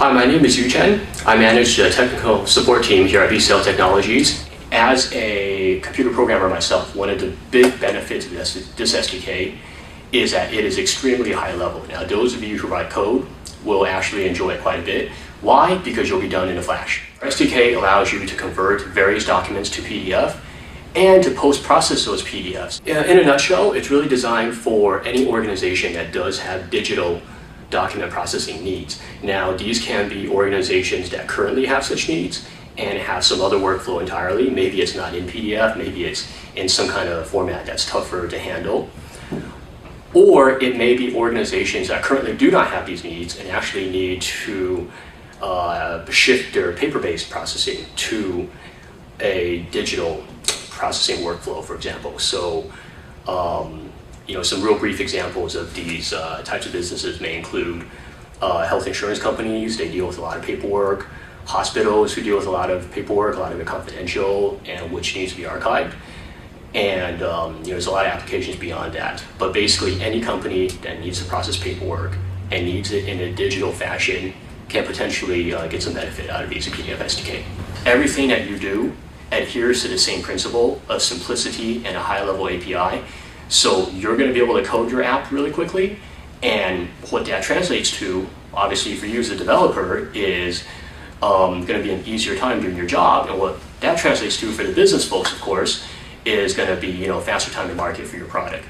Hi, my name is Yu Chen. I manage the technical support team here at BCL Technologies. As a computer programmer myself, one of the big benefits of this, this SDK is that it is extremely high level. Now, those of you who write code will actually enjoy it quite a bit. Why? Because you'll be done in a flash. SDK allows you to convert various documents to PDF and to post-process those PDFs. In a nutshell, it's really designed for any organization that does have digital document processing needs. Now, these can be organizations that currently have such needs and have some other workflow entirely. Maybe it's not in PDF, maybe it's in some kind of format that's tougher to handle. Or it may be organizations that currently do not have these needs and actually need to uh, shift their paper-based processing to a digital processing workflow, for example. So, um, you know, some real brief examples of these uh, types of businesses may include uh, health insurance companies. They deal with a lot of paperwork. Hospitals who deal with a lot of paperwork, a lot of it confidential, and which needs to be archived. And um, you know, there's a lot of applications beyond that. But basically, any company that needs to process paperwork and needs it in a digital fashion can potentially uh, get some benefit out of EasyPDF SDK. Everything that you do adheres to the same principle of simplicity and a high level API. So you're going to be able to code your app really quickly. And what that translates to, obviously for you as a developer, is um, going to be an easier time doing your job. And what that translates to for the business folks, of course, is going to be you know faster time to market for your product.